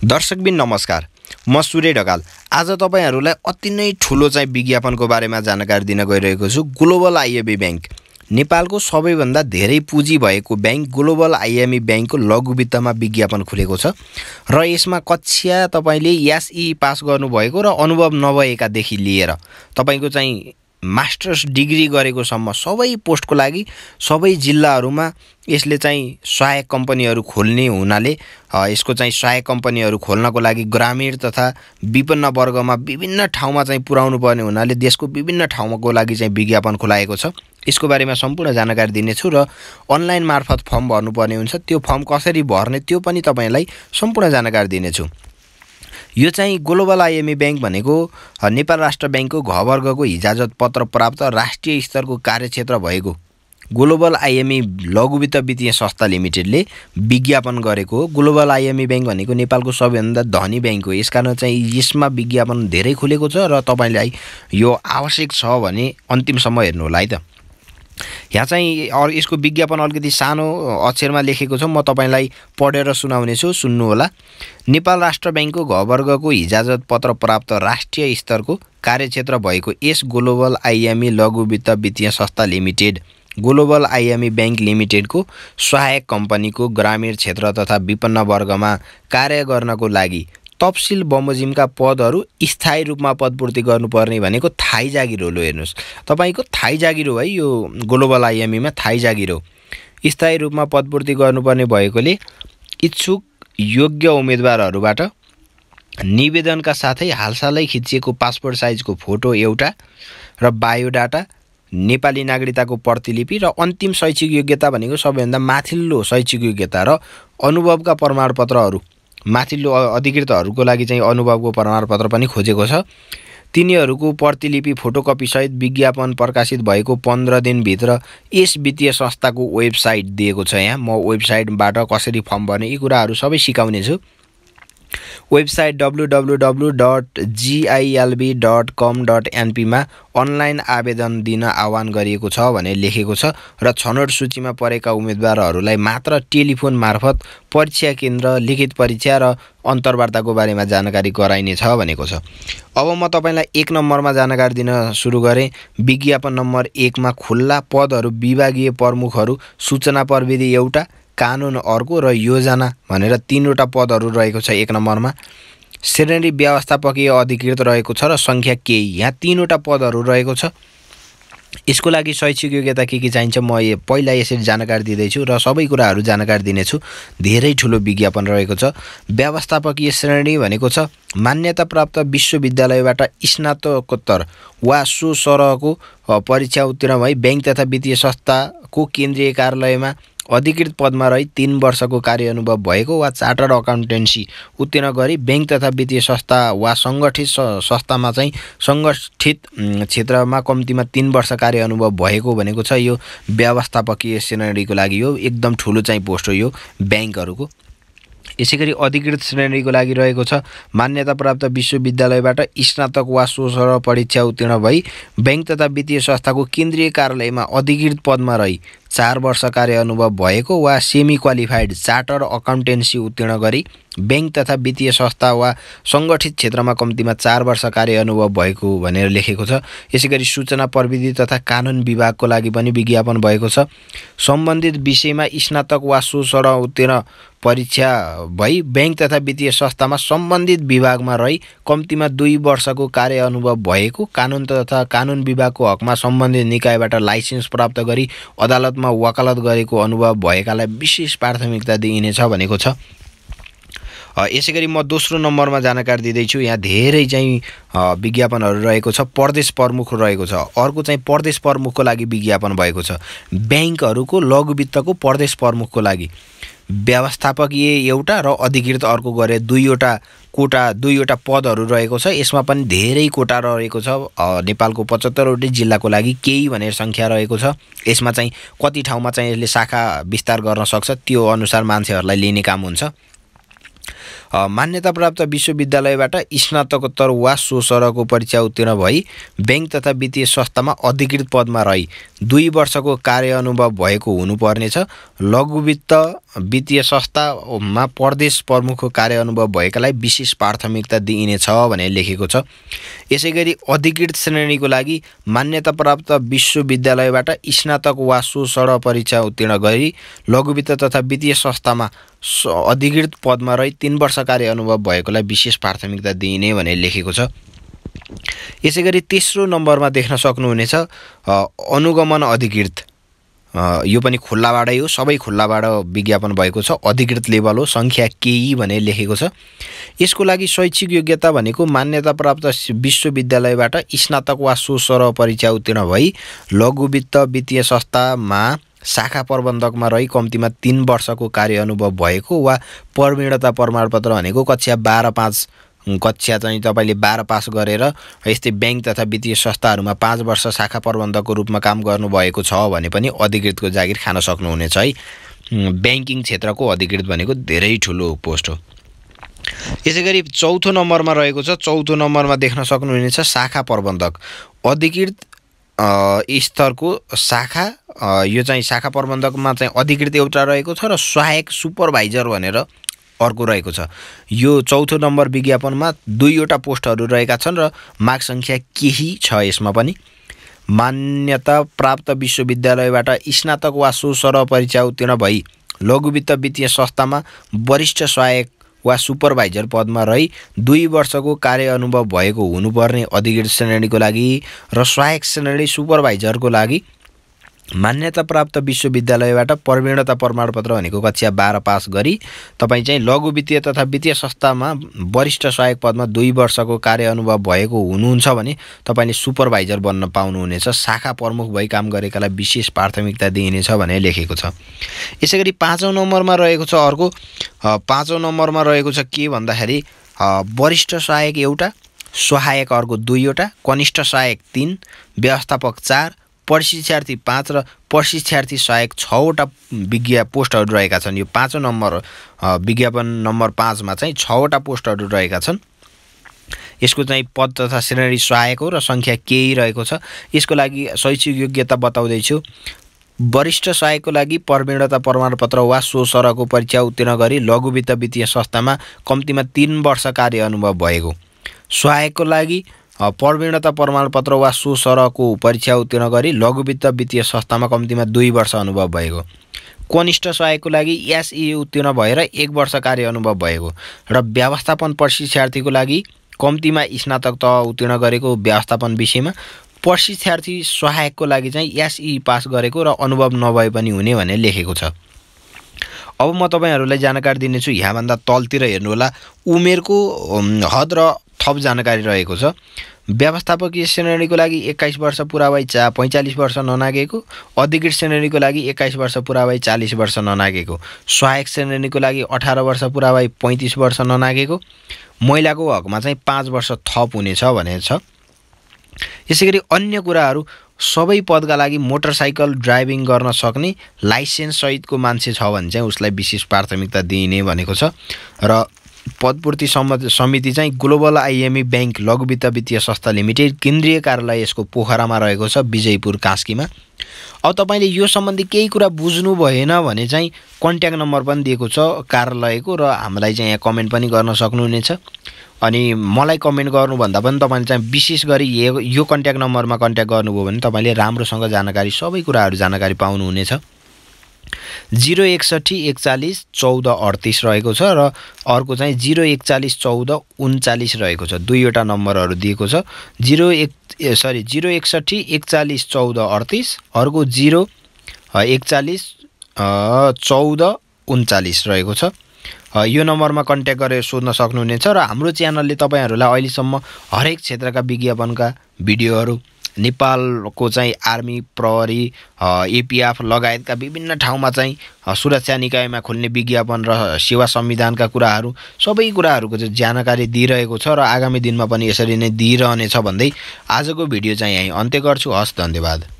दर्शकबिन नमस्कार। म सूर्य ढकाल। आज तपाईँहरूलाई अति नै ठुलो चाहिँ विज्ञापनको बारेमा जानकारी दिन गइरहेको छु ग्लोबल आइएबी ब्याङ्क। नेपालको सबैभन्दा धेरै पुँजी भएको ब्याङ्क ग्लोबल आइएमई ब्याङ्कको लघु वित्तमा विज्ञापन खुलेको छ र यसमा कक्षा तपाईँले एसई पास गर्नुभएको र अनुभव नभएकादेखि लिएर तपाईँको चाहिँ मास्टर्स डिग्री गरेकोसम्म सबै पोस्टको लागि सबै जिल्लाहरूमा यसले चाहिँ सहायक कम्पनीहरू खोल्ने हुनाले यसको चाहिँ सहायक कम्पनीहरू खोल्नको लागि ग्रामीण तथा विपन्न वर्गमा विभिन्न ठाउँमा चाहिँ पुर्याउनु पर्ने हुनाले देशको विभिन्न ठाउँको लागि चाहिँ विज्ञापन खुलाएको छ। यसको बारेमा सम्पूर्ण जानकारी दिनेछु र अनलाइन मार्फत फर्म भर्नुपर्ने हुन्छ। त्यो फर्म कसरी भर्ने त्यो पनि तपाईँलाई सम्पूर्ण जानकारी दिनेछु। यो चाहिँ ग्लोबल आइएमई ब्याङ्क भनेको नेपाल राष्ट्र ब्याङ्कको घवर्गको हिजाजत पत्र प्राप्त राष्ट्रिय स्तरको कार्यक्षेत्र भएको ग्लोबल आइएमई लघु वित्त वित्तीय संस्था लिमिटेडले विज्ञापन गरेको हो। ग्लोबल आइएमई ब्याङ्क भनेको नेपालको सबैभन्दा धनी ब्याङ्क हो। यसकारण चाहिँ यसमा विज्ञापन धेरै खुलेको छ र तपाईँलाई यो आवश्यक छ भने अन्तिमसम्म हेर्नु होला है त। यहाँ चाहिँ यसको विज्ञापन अलिकति सानो अक्षरमा लेखेको छ। म तपाईँलाई पढेर सुनाउनेछु सुन्नुहोला। नेपाल राष्ट्र ब्याङ्कको घवर्गको हिजाजत पत्र प्राप्त राष्ट्रिय स्तरको कार्यक्षेत्र भएको यस ग्लोबल आइएमई लघु वित्त वित्तीय संस्था लिमिटेड ग्लोबल आइएमई ब्याङ्क लिमिटेडको सहायक कम्पनीको ग्रामीण क्षेत्र तथा विपन्न वर्गमा कार्य गर्नको लागि तपसिल बमोजिमका पदहरू स्थायी रूपमा पदपूर्ति गर्नुपर्ने भनेको थाई जागिर हो हेर्नुहोस्। तपाईँको थाई जागिर हो है यो ग्लोबल आइएमईमा थाई जागिर। हो स्थायी रूपमा पदपूर्ति गर्नुपर्ने भएकोले इच्छुक योग्य उम्मेदवारहरूबाट निवेदनका साथै हालसालै खिचिएको पासपोर्ट साइजको फोटो एउटा र बायोडाटा नेपाली नागरिकताको प्रतिलिपि र अन्तिम शैक्षिक योग्यता भनेको सबैभन्दा माथिल्लो शैक्षिक योग्यता र अनुभवका प्रमाणपत्रहरू। माथिल्लो अधिकृतहरूको लागि चाहिँ अनुभवको प्रमाणपत्र पनि खोजेको छ। तिनीहरूको प्रतिलिपि फोटोकपीसहित विज्ञापन प्रकाशित भएको पन्ध्र दिनभित्र यस वित्तीय संस्थाको वेबसाइट दिएको छ यहाँ। म वेबसाइटबाट कसरी फर्म भर्ने यी कुराहरू सबै सिकाउनेछु website W W W dot GILB dot com dot एनपीमा online आवेदन दिन आह्वान गरिएको छ भनेर लेखेको छ र छनौट सूचीमा परेका उम्मेदवारहरूलाई मात्र टेलिफोन मार्फत परीक्षा केन्द्र लिखित परीक्षा र अन्तर्वार्ताको बारेमा जानकारी गराइनेछ भनेको छ। अब म तपाईँलाई एक नम्बरमा जानकारी दिन सुरु गरेँ। विज्ञापन नम्बर एकमा खुल्ला पदहरू विभागीय प्रमुखहरू सूचना प्रविधि एउटा कानुन अर्को र योजना भनेर तिनवटा पदहरू रहेको छ एक नम्बरमा। श्रेणी व्यवस्थापकीय अधिकृत रहेको छ र सङ्ख्या केही यहाँ तिनवटा पदहरू रहेको छ। यसको लागि शैक्षिक योग्यता के के चाहिन्छ? म पहिला यसरी जानकारी दिँदैछु र सबै कुराहरू जानकारी दिनेछु। धेरै ठुलो विज्ञापन रहेको छ। व्यवस्थापकीय श्रेणी भनेको छ मान्यता प्राप्त विश्वविद्यालयबाट स्नातकोत्तर वा सो सरहको परीक्षा उत्तीर्ण भई ब्याङ्क तथा वित्तीय संस्थाको केन्द्रीय कार्यालयमा अधिकृत पदमा रही तिन वर्षको कार्य अनुभव भएको वा चार्टर अकाउन्टेन्सी उत्तीर्ण गरी ब्याङ्क तथा वित्तीय संस्था वा सङ्गठित संस्थामा चाहिँ सङ्गठित क्षेत्रमा कम्तीमा तिन वर्ष कार्य अनुभव भएको भनेको छ। यो व्यवस्थापकीय श्रेणीको लागि हो। एकदम ठुलो चाहिँ पोस्ट हो यो ब्याङ्कहरूको। यसै गरी अधिकृत श्रेणीको लागि रहेको छ। मान्यता प्राप्त विश्वविद्यालयबाट स्नातक वा सोसर परीक्षा उत्तीर्ण भई ब्याङ्क तथा वित्तीय संस्थाको केन्द्रीय कार्यालयमा अधिकृत पदमा रही। चार वर्ष कार्य अनुभव भएको वा सेमी क्वालिफाइड चार्टर अकाउन्टेन्सी उत्तीर्ण गरी ब्याङ्क तथा वित्तीय संस्था वा सङ्गठित क्षेत्रमा कम्तीमा चार वर्ष कार्य अनुभव भएको भनेर लेखेको छ। यसै गरी सूचना प्रविधि तथा कानुन विभागको लागि पनि विज्ञापन भएको छ। सम्बन्धित विषयमा स्नातक वा सोसर उत्तीर्ण परीक्षा भई ब्याङ्क तथा वित्तीय संस्थामा सम्बन्धित विभागमा रही कम्तीमा दुई वर्षको कार्य अनुभव भएको कानुन तथा कानुन विभागको हकमा सम्बन्धित निकायबाट लाइसेन्स प्राप्त गरी अदालतमा वकालत गरेको अनुभव भएकालाई विशेष प्राथमिकता दिइनेछ भनेको छ। यसै गरी म दोस्रो नम्बरमा जानकारी दिँदैछु यहाँ धेरै चाहिँ विज्ञापनहरू रहेको छ। प्रदेश प्रमुख रहेको छ। अर्को चाहिँ प्रदेश प्रमुखको लागि विज्ञापन भएको छ। ब्याङ्कहरूको लघु वित्तको प्रदेश प्रमुखको लागि। व्यवस्थापकीय एउटा र अधिकृत अर्को गरे दुईवटा कोटा दुईवटा पदहरू रहेको छ। यसमा पनि धेरै कोटा रहेको छ। नेपालको पचहत्तरवटै जिल्लाको लागि केही भनेर सङ्ख्या रहेको छ। यसमा चाहिँ कति ठाउँमा चाहिँ यसले शाखा विस्तार गर्न सक्छ त्यो अनुसार मान्छेहरूलाई लिने काम हुन्छ। मान्यता प्राप्त विश्वविद्यालयबाट स्नातकोत्तर वा सो सरको परीक्षा उत्तीर्ण भई ब्याङ्क तथा वित्तीय संस्थामा अधिकृत पदमा रही। दुई वर्षको कार्य अनुभव भएको हुनुपर्नेछ। लघु वित्त वित्तीय संस्थामा प्रदेश प्रमुखको कार्य अनुभव भएकालाई विशेष प्राथमिकता दिइनेछ भनेर लेखेको छ। यसै गरी अधिकृत श्रेणीको लागि मान्यता प्राप्त विश्वविद्यालयबाट स्नातक वा सो परीक्षा उत्तीर्ण गरी लघु वित्त तथा वित्तीय संस्थामा अधिकृत पदमा रही तिन वर्ष कार्य अनुभव भएकोलाई विशेष प्राथमिकता दिइने भनेर लेखेको छ। यसै गरी तेस्रो नम्बरमा देख्न सक्नुहुनेछ अनुगमन अधिकृत। यो पनि खुल्लाबाटै हो। सबै खुल्लाबाट विज्ञापन भएको छ। अधिकृत लेभल हो। सङ्ख्या केही भनेर लेखेको छ। यसको लागि शैक्षिक योग्यता भनेको मान्यता प्राप्त विश्वविद्यालयबाट स्नातक वा सो सर परीक्षा उत्तीर्ण भई लघु वित्त वित्तीय संस्थामा शाखा प्रबन्धकमा रही कम्तीमा तिन वर्षको कार्य अनुभव भएको वा प्रवीणता प्रमाणपत्र भनेको कक्षा बाह्र पाँच कक्षा चाहिँ तपाईँले बाह्र पास गरेर यस्तै ब्याङ्क तथा वित्तीय संस्थाहरूमा पाँच वर्ष शाखा प्रबन्धकको रूपमा काम गर्नुभएको छ भने पनि अधिकृतको जागिर खान सक्नुहुनेछ है। ब्याङ्किङ क्षेत्रको अधिकृत भनेको धेरै ठुलो पोस्ट हो। यसै गरी चौथो नम्बरमा रहेको छ चौथो नम्बरमा देख्न सक्नुहुनेछ शाखा प्रबन्धक। अधिकृत स्तरको शाखा यो चाहिँ शाखा प्रबन्धकमा चाहिँ अधिकृत एउटा रहेको छ र सहायक सुपरभाइजर भनेर अर्को रहेको छ। यो चौथो नम्बर विज्ञापनमा दुईवटा पोस्टहरू रहेका छन् र मार्क सङ्ख्या केही छ यसमा पनि। मान्यता प्राप्त विश्वविद्यालयबाट स्नातक वा सो सर परीक्षा उत्तीर्ण भई लघु वित्त वित्तीय संस्थामा वरिष्ठ सहायक वा सुपरभाइजर पदमा रही दुई वर्षको कार्य अनुभव भएको हुनुपर्ने अधिकृत श्रेणीको लागि र सहायक श्रेणी सुपरभाइजरको लागि मान्यता प्राप्त विश्वविद्यालयबाट प्रवीणता प्रमाणपत्र भनेको कक्षा बाह्र पास गरी तपाईँ चाहिँ लघु वित्तीय तथा वित्तीय संस्थामा वरिष्ठ सहायक पदमा दुई वर्षको कार्य अनुभव भएको हुनुहुन्छ भने तपाईँले सुपरभाइजर बन्न पाउनुहुनेछ। शाखा प्रमुख भई काम गरेकालाई विशेष प्राथमिकता दिइनेछ भनेर लेखेको छ। यसै गरी पाँचौँ नम्बरमा रहेको छ अर्को। पाँचौँ नम्बरमा रहेको छ के भन्दाखेरि वरिष्ठ सहायक एउटा सहायक अर्को दुईवटा कनिष्ठ सहायक तिन व्यवस्थापक चार प्रशिक्षार्थी पाँच र प्रशिक्षार्थी सहायक छवटा विज्ञा पोस्टहरू रहेका छन्। यो पाँचौँ नम्बर विज्ञापन नम्बर पाँचमा चाहिँ छवटा पोस्टहरू रहेका छन्। यसको चाहिँ पद तथा श्रेणी सहायक हो र सङ्ख्या केही रहेको छ। यसको लागि शैक्षिक योग्यता बताउँदैछु। वरिष्ठ सहायकको लागि प्रवीणता प्रमाणपत्र वा सो सरको परीक्षा उत्तीर्ण गरी लघु वित्त वित्तीय संस्थामा कम्तीमा तिन वर्ष कार्य अनुभव भएको। सहायकको लागि प्रवीणता प्रमाणपत्र वा सो सरको परीक्षा उत्तीर्ण गरी लघु वित्त वित्तीय संस्थामा कम्तीमा दुई वर्ष अनुभव भएको। कनिष्ठ सहायकको लागि एसई उत्तीर्ण भएर एक वर्ष कार्य अनुभव भएको र व्यवस्थापन प्रशिक्षार्थीको लागि कम्तीमा स्नातक तह उत्तीर्ण गरेको व्यवस्थापन विषयमा प्रशिक्षार्थी सहायकको लागि चाहिँ एसई पास गरेको र अनुभव नभए पनि हुने भनेर लेखेको छ। अब म तपाईँहरूलाई जानकारी दिनेछु यहाँभन्दा तलतिर हेर्नुहोला उमेरको हद र थप जानकारी रहेको छ। व्यवस्थापकीय श्रेणीको लागि एक्काइस वर्ष पुरा भई चा पैँचालिस वर्ष ननागेको। अधिकृत श्रेणीको लागि एक्काइस वर्ष पुरा भई चालिस वर्ष ननागेको। सहायक श्रेणीको लागि अठार वर्ष पुरा भई पैँतिस वर्ष ननागेको। महिलाको हकमा चाहिँ पाँच वर्ष थप हुनेछ भनेर छ। यसै गरी अन्य कुराहरू सबै पदका लागि मोटरसाइकल ड्राइभिङ गर्न सक्ने लाइसेन्स सहितको मान्छे छ भने चाहिँ उसलाई विशेष प्राथमिकता दिइने भनेको छ। र पदपूर्ति समिति चाहिँ ग्लोबल आइएमई ब्याङ्क लघु वित्त वित्तीय संस्था लिमिटेड केन्द्रीय कार्यालय यसको पोखरामा रहेको छ विजयपुर कास्कीमा। अब तपाईँले यो सम्बन्धी केही कुरा बुझ्नु भएन भने चाहिँ कन्ट्याक्ट नम्बर पनि दिएको छ कार्यालयको र हामीलाई चाहिँ यहाँ कमेन्ट पनि गर्न सक्नुहुनेछ। अनि मलाई कमेन्ट गर्नुभन्दा पनि तपाईँले चाहिँ विशेष गरी यो यो कन्ट्याक्ट नम्बरमा कन्ट्याक्ट गर्नुभयो भने तपाईँले राम्रोसँग जानकारी सबै कुराहरू जानकारी पाउनुहुनेछ। जिरो एकसट्ठी एकचालिस चौध अडतिस रहेको छ र अर्को चाहिँ जिरो एकचालिस चौध उन्चालिस रहेको छ। दुईवटा नम्बरहरू दिएको छ। जिरो एक सरी जिरो एकसट्ठी एकचालिस चौध अडतिस अर्को जिरो एकचालिस चौध उन्चालिस रहेको छ। यो नम्बरमा कन्ट्याक्ट गरेर सोध्न सक्नुहुनेछ र हाम्रो च्यानलले तपाईँहरूलाई अहिलेसम्म हरेक क्षेत्रका विज्ञापनका भिडियोहरू नेपालको चाहिँ आर्मी प्रहरी एपिएफ लगायतका विभिन्न ठाउँमा चाहिँ सुरक्षा निकायमा खोल्ने विज्ञापन र सेवा संविधानका कुराहरू सबै कुराहरूको चाहिँ जानकारी दिइरहेको छ र आगामी दिनमा पनि यसरी नै दिइरहनेछ भन्दै आजको भिडियो चाहिँ यहीँ अन्त्य गर्छु। हस् धन्यवाद।